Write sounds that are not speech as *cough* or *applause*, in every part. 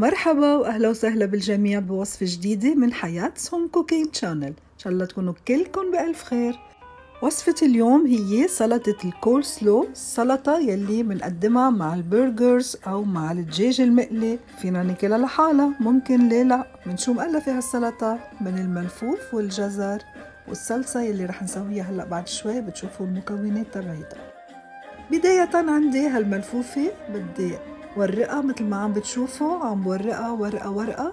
مرحبا واهلا وسهلا بالجميع بوصفة جديدة من حياة سوم cooking channel إن شاء الله تكونوا كلكم بألف خير. وصفة اليوم هي سلطة الكول سلو السلطة يلي بنقدمها مع ال burgers أو مع الدجاج المقلي. فينا ناكلها لحالها ممكن ليه لا من شو مؤلفة هالسلطة من الملفوف والجزر. والصلصة يلي رح نسويها هلأ بعد شوي بتشوفوا المكونات تبعيتها. بداية عندي هالملفوفة بدي ورقة مثل ما عم بتشوفوا عم بورقها ورقة ورقة.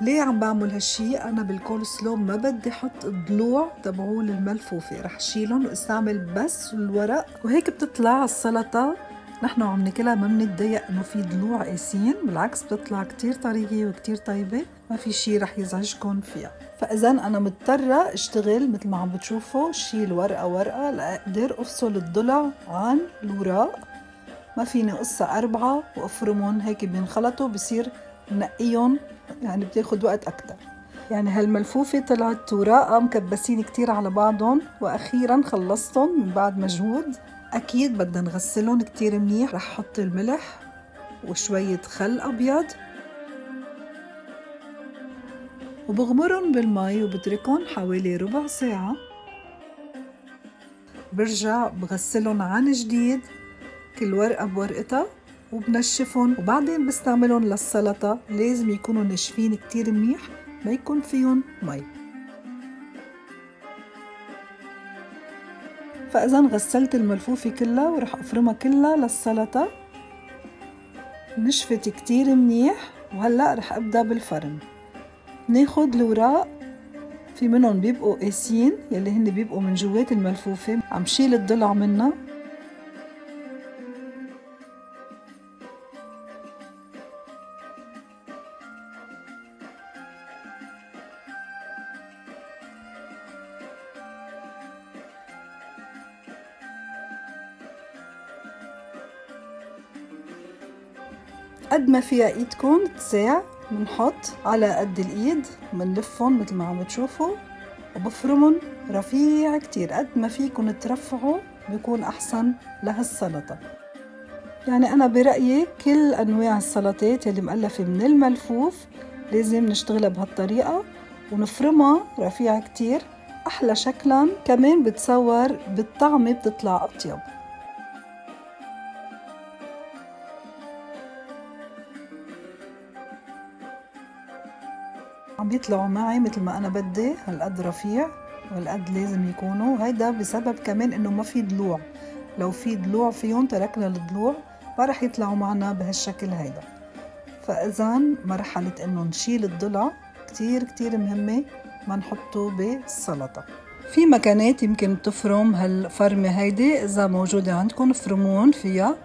ليه عم بعمل هالشي؟ أنا بالكول سلو ما بدي حط الضلوع تبعول الملفوفة. رح شيلهم وأستعمل بس الورق. وهيك بتطلع السلطة. نحن عم ناكلها ما بنتضايق إنه في ضلوع قاسيين. بالعكس بتطلع كتير طرية وكتير طيبة. ما في شي رح يزعجكم فيها. فإذا أنا مضطرة أشتغل مثل ما عم بتشوفوا شيل ورقة ورقة لأقدر أفصل الضلع عن الوراق. ما فيني قصة أربعة وأفرمهم هيك بينخلطوا بصير نقيهم يعني بتاخد وقت أكتر. يعني هالملفوفة طلعت وراقة مكبسين كتير على بعضهم وأخيرا خلصتهم من بعد مجهود. أكيد بدنا نغسلهم كتير منيح رح حط الملح وشوية خل أبيض. وبغمرهم بالمي وبتركهم حوالي ربع ساعة. برجع بغسلهم عن جديد. كل ورقة بورقتها وبنشفهم وبعدين بستعملهم للسلطة. لازم يكونوا ناشفين كتير منيح ما يكون فيهم مي. فإذا غسلت الملفوفة كلها ورح أفرمها كلها للسلطة. نشفت كتير منيح وهلأ رح أبدأ بالفرن. ناخد الوراق في منهم بيبقوا قاسيين يلي هن بيبقوا من جوات الملفوفة. عم شيل الضلع منها. قد ما فيها ايدكم تساع بنحط على قد الايد بنلفهم مثل ما عم تشوفوا وبفرمهم رفيع كتير. قد ما فيكم ترفعوا بيكون أحسن لهالسلطة. يعني أنا برأيي كل أنواع السلطات اللي مؤلفة من الملفوف لازم نشتغلها بهالطريقة ونفرمها رفيع كتير أحلى شكلا. كمان بتصور بالطعمة بتطلع أطيب. عم بيطلعوا معي مثل ما أنا بدي هالقد رفيع والقد لازم يكونوا. هيدا بسبب كمان إنه ما في ضلوع لو في ضلوع فيهم تركنا الضلوع ما رح يطلعوا معنا بهالشكل هيدا. فاذا مرحلة إنه نشيل الضلع كتير كتير مهمة ما نحطه بالسلطة في مكانات يمكن تفرم هالفرمة هيدي إذا موجودة عندكم فرمون فيها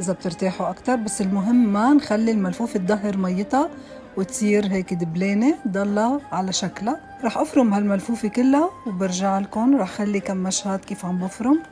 إذا بترتاحوا أكتر. بس المهم ما نخلي الملفوفة تدهر ميتها وتصير هيك دبلانة ضلها على شكلها. رح أفرم هالملفوفة كلها وبرجع لكم رح خلي كم مشهد كيف عم بفرم.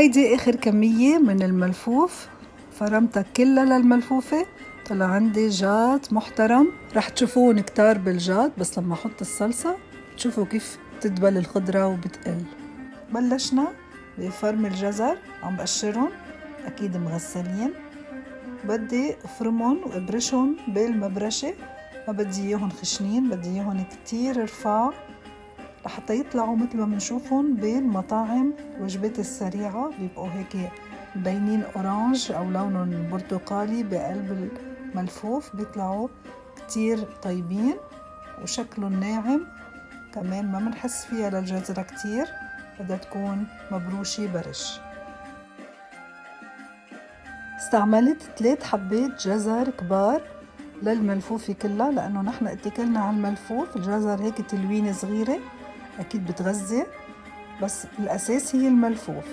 هيدي آخر كمية من الملفوف. فرمتها كلها للملفوفة. طلع عندي جاد محترم. رح تشوفون كتار بالجاد بس لما أحط الصلصة تشوفوا كيف تدبل الخضرة وبتقل. بلشنا بفرم الجزر عم بقشرهم أكيد مغسلين. بدي أفرمهم وأبرشهم بالمبرشة. ما بدي إياهم خشنين بدي إياهم كتير رفاع. لحتى يطلعوا مثل ما بنشوفهم بالمطاعم الوجبات السريعة بيبقوا هيك مبينين أورانج أو لونهم برتقالي بقلب الملفوف بيطلعوا كتير طيبين وشكلهم ناعم. كمان ما بنحس فيها للجزرة كتير بدها تكون مبروشة برش. استعملت ثلاث حبات جزر كبار للملفوفة كلها لأنه نحن اتكلنا على الملفوف الجزر هيك تلوينة صغيرة. أكيد بتغذي بس الأساس هي الملفوف.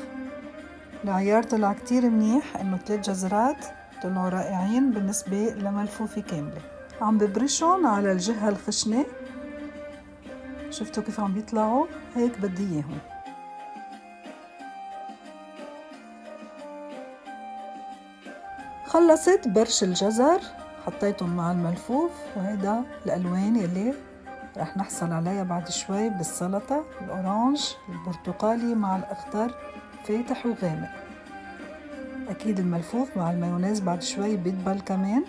العيار طلع كتير منيح إنه ثلاث جزرات طلعوا رائعين بالنسبة لملفوفة كاملة. عم ببرشهم على الجهة الخشنة. شفتوا كيف عم بيطلعوا هيك بدي إياهم. خلصت برش الجزر حطيتهم مع الملفوف وهيدا الألوان يلي رح نحصل عليها بعد شوي بالسلطة ال orange البرتقالي مع الأخضر فاتح وغامق. أكيد الملفوف مع المايونيز بعد شوي بيدبل كمان.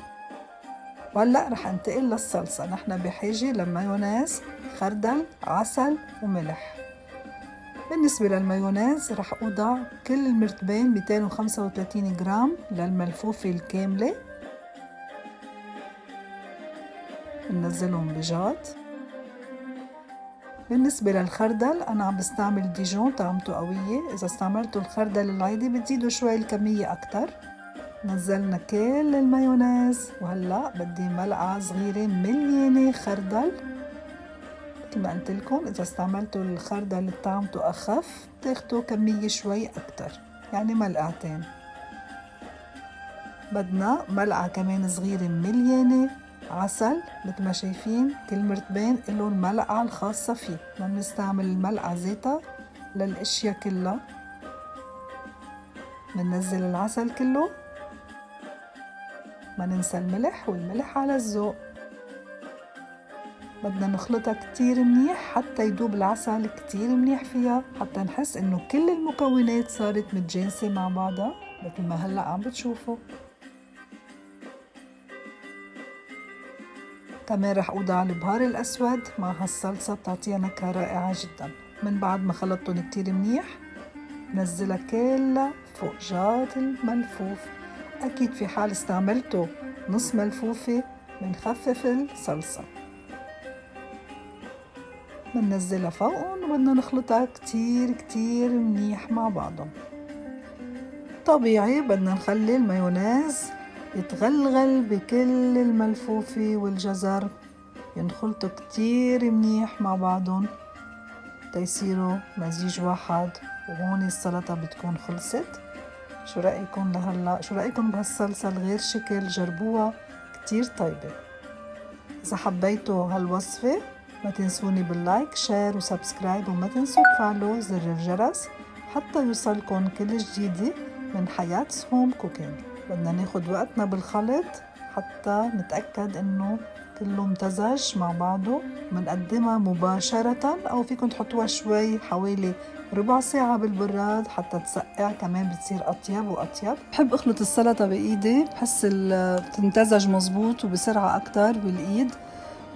وهلأ رح انتقل للصلصة. نحن بحاجة لمايونيز خردل عسل وملح. بالنسبة للمايونيز رح أوضع كل المرطبان 235 جرام للملفوفة الكاملة. بنزلهم بجات بالنسبة للخردل أنا عم بستعمل ديجون طعمته قوية. إذا استعملتوا الخردل العادي بتزيدوا شوي الكمية أكتر. نزلنا كل المايونيز. وهلأ بدي ملعقة صغيرة مليانة خردل. مثل ما قلت لكم إذا استعملتوا الخردل اللي طعمته أخف بتاخدوا كمية شوي أكتر. يعني ملعقتين. بدنا ملعقة كمان صغيرة مليانة. عسل مثل ما شايفين كل مرتبين له الملعقة الخاصة فيه. ما بنستعمل الملعقة زيتها للأشياء كلها. بننزل العسل كله. ما ننسى الملح والملح على الذوق. بدنا نخلطها كتير منيح حتى يدوب العسل كتير منيح فيها حتى نحس إنه كل المكونات صارت متجانسة مع بعضها مثل ما هلأ عم بتشوفوا. كمان رح أوضع البهار الأسود مع هالصلصة بتعطيها نكهة رائعة جدا. من بعد ما خلطتهم كتير منيح نزلها كلها فوق جات الملفوف. أكيد في حال استعملتوا نص ملفوفة بنخفف الصلصة. بننزلها فوقهم وبدنا نخلطها كتير كتير منيح مع بعضهم. طبيعي بدنا نخلي المايونيز يتغلغل بكل الملفوفة والجزر. ينخلطوا كتير منيح مع بعضهم. تيصيروا مزيج واحد. وهون السلطة بتكون خلصت. شو رأيكم لهلا؟ شو رأيكم بهالصلصة الغير شكل جربوها؟ كتير طيبة. إذا حبيتوا هالوصفة ما تنسوني بال like share و subscribe وما تنسوا تفعلوا زر الجرس حتى يوصلكم كل جديد من حياة هوم كوكينج. بدنا ناخد وقتنا بالخلط حتى نتأكد إنه كله امتزج مع بعضه. بنقدمها مباشرة أو فيكم تحطوها شوي حوالي ربع ساعة بالبراد حتى تسقع. كمان بتصير أطيب وأطيب. بحب أخلط السلطة بإيدي. بحس بتمتزج مزبوط وبسرعة أكتر بالإيد.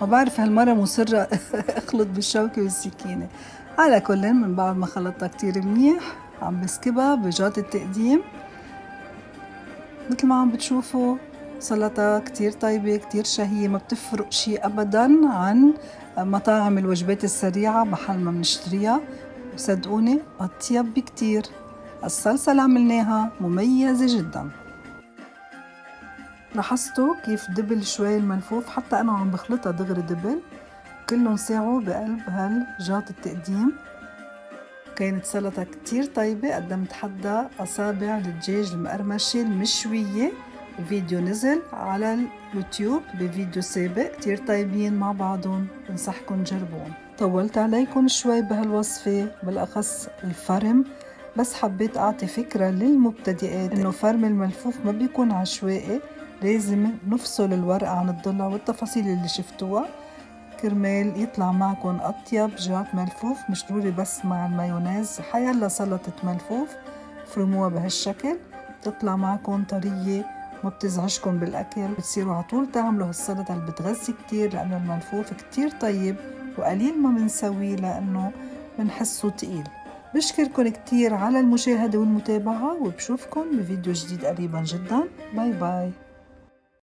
ما بعرف هالمرة مصرة *laughs* أخلط بالشوكة والسكينة. على كل من بعد ما خلطتها كتير منيح عم بسكبها بجات التقديم. مثل ما عم بتشوفوا سلطة كتير طيبة كتير شهية ما بتفرق شي أبدا عن مطاعم الوجبات السريعة محل ما بنشتريها. وصدقوني أطيب بكتير. الصلصة اللي عملناها مميزة جدا. لاحظتوا كيف دبل شوي الملفوف حتى أنا عم بخلطها دغري دبل. كلهم ساعوا بقلب هالجات التقديم. كانت سلطة كتير طيبة. قدمت حدا أصابع الدجاج المقرمشة المشوية. الفيديو نزل على اليوتيوب بفيديو سابق. كتير طيبين مع بعضهم. بنصحكم تجربون طولت عليكم شوي بهالوصفة. بالأخص الفرم. بس حبيت أعطي فكرة للمبتدئات إنه فرم الملفوف ما بيكون عشوائي. لازم نفصل الورقة عن الضلع والتفاصيل اللي شفتوها. كرمال يطلع معكم أطيب جات ملفوف مش ضروري بس مع المايونيز. حيلا سلطة ملفوف فرموها بهالشكل. تطلع معكم طرية ما بتزعجكم بالأكل. بتصيروا على طول تعملوا هالسلطة اللي بتغذي كتير لأنه الملفوف كتير طيب وقليل ما بنسويه لأنه بنحسه تقيل. بشكركم كتير على المشاهدة والمتابعة وبشوفكم بفيديو جديد قريبا جدا. باي باي.